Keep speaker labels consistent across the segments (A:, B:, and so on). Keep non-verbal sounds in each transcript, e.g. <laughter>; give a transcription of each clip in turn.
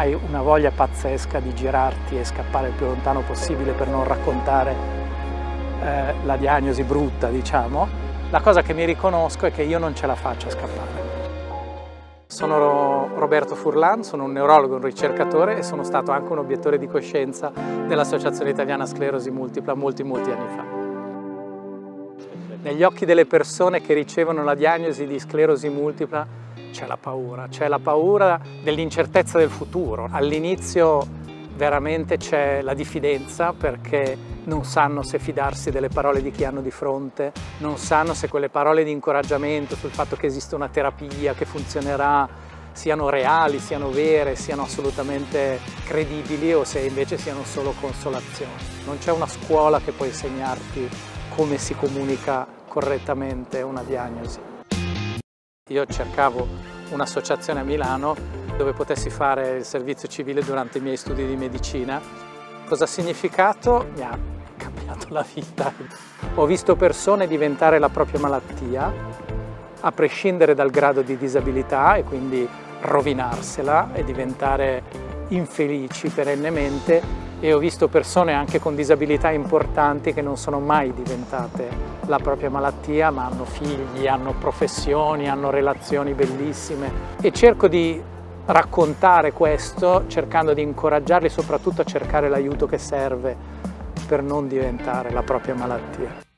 A: hai una voglia pazzesca di girarti e scappare il più lontano possibile per non raccontare eh, la diagnosi brutta, diciamo, la cosa che mi riconosco è che io non ce la faccio a scappare. Sono Roberto Furlan, sono un neurologo, un ricercatore e sono stato anche un obiettore di coscienza dell'Associazione Italiana Sclerosi Multipla molti molti anni fa. Negli occhi delle persone che ricevono la diagnosi di sclerosi multipla c'è la paura, c'è la paura dell'incertezza del futuro. All'inizio veramente c'è la diffidenza perché non sanno se fidarsi delle parole di chi hanno di fronte, non sanno se quelle parole di incoraggiamento sul fatto che esiste una terapia che funzionerà siano reali, siano vere, siano assolutamente credibili o se invece siano solo consolazioni. Non c'è una scuola che può insegnarti come si comunica correttamente una diagnosi. Io cercavo un'associazione a Milano dove potessi fare il servizio civile durante i miei studi di medicina. Cosa ha significato? Mi ha cambiato la vita. Ho visto persone diventare la propria malattia, a prescindere dal grado di disabilità e quindi rovinarsela e diventare infelici perennemente e ho visto persone anche con disabilità importanti che non sono mai diventate la propria malattia ma hanno figli, hanno professioni, hanno relazioni bellissime e cerco di raccontare questo cercando di incoraggiarli soprattutto a cercare l'aiuto che serve per non diventare la propria malattia.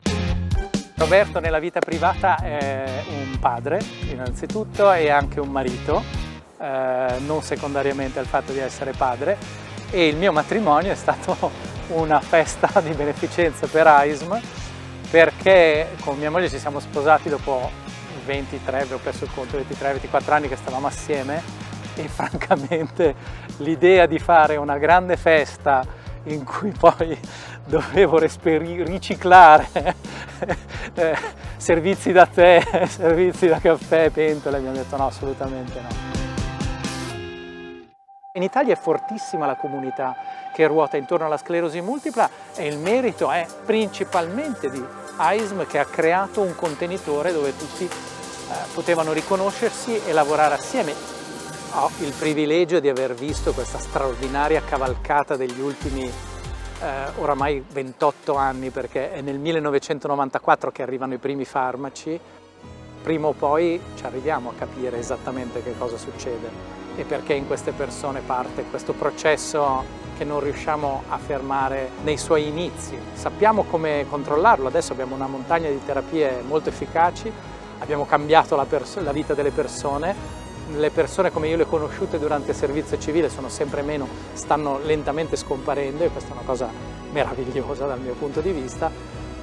A: Roberto nella vita privata è un padre innanzitutto e anche un marito, eh, non secondariamente al fatto di essere padre e il mio matrimonio è stato <laughs> una festa di beneficenza per AISM perché con mia moglie ci siamo sposati dopo 23, avevo perso il conto, 23-24 anni che stavamo assieme e francamente l'idea di fare una grande festa in cui poi <laughs> dovevo riciclare eh, servizi da tè, <laughs> servizi da caffè, pentole, mi hanno detto no, assolutamente no. In Italia è fortissima la comunità che ruota intorno alla sclerosi multipla e il merito è principalmente di AISM che ha creato un contenitore dove tutti eh, potevano riconoscersi e lavorare assieme. Ho il privilegio di aver visto questa straordinaria cavalcata degli ultimi eh, oramai 28 anni perché è nel 1994 che arrivano i primi farmaci, prima o poi ci arriviamo a capire esattamente che cosa succede e perché in queste persone parte questo processo che non riusciamo a fermare nei suoi inizi. Sappiamo come controllarlo, adesso abbiamo una montagna di terapie molto efficaci, abbiamo cambiato la, la vita delle persone, le persone come io le ho conosciute durante il servizio civile sono sempre meno, stanno lentamente scomparendo e questa è una cosa meravigliosa dal mio punto di vista,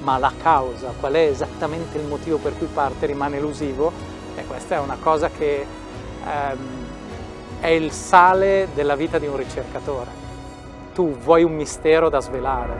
A: ma la causa, qual è esattamente il motivo per cui parte rimane elusivo e questa è una cosa che ehm, è il sale della vita di un ricercatore. Tu vuoi un mistero da svelare,